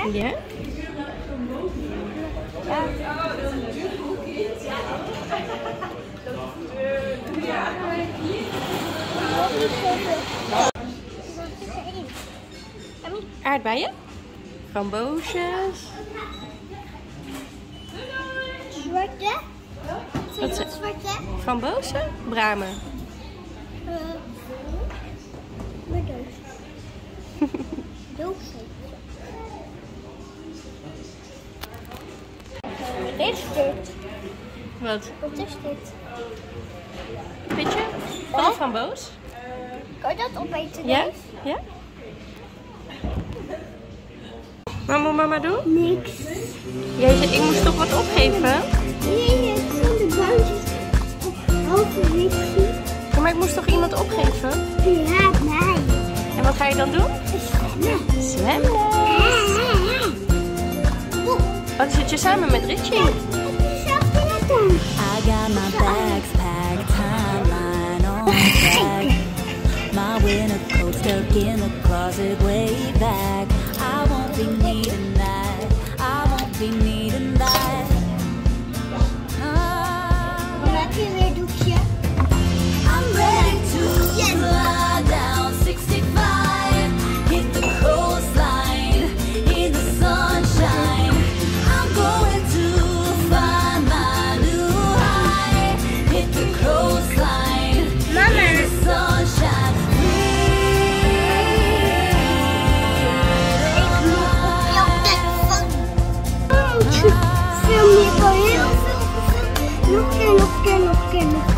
hè? Ja? Aardbeien? Framboosjes? Zwarte? Wat dat zwarte? Frambozen? Bramen. Is dit? Wat? Wat is dit? Pitje? Van een framboos? Kan je dat opeten? Ja? Ja? Wat moet mama doen? Niks. Jij zei, ik moest toch wat opgeven? Nee, ik vond de buitjes halverwege. Ja, Maar ik moest toch iemand opgeven? Ja, mij. En wat ga je dan doen? Zwemmen. Zwemmen. Oeh, dan zit je samen met Richie. heb je zelf dingen gedaan? I got my bags packed, timeline on track. My winter coat stuck in the closet way back. lo que, lo que, lo que.